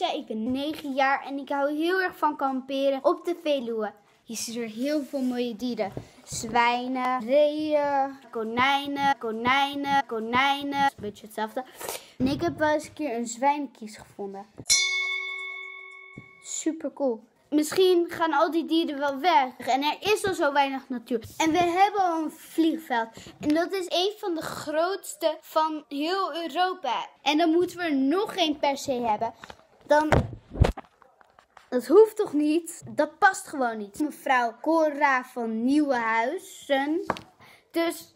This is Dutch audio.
Ik ben 9 jaar en ik hou heel erg van kamperen op de Veluwe. Je ziet er heel veel mooie dieren. Zwijnen, reeën, konijnen, konijnen, konijnen. Een beetje hetzelfde. En ik heb wel eens een keer een zwijnkies gevonden. Super cool. Misschien gaan al die dieren wel weg. En er is al zo weinig natuur. En we hebben al een vliegveld. En dat is een van de grootste van heel Europa. En dan moeten we er nog één per se hebben. Dan dat hoeft toch niet? Dat past gewoon niet. Mevrouw Cora van Nieuwenhuizen. Dus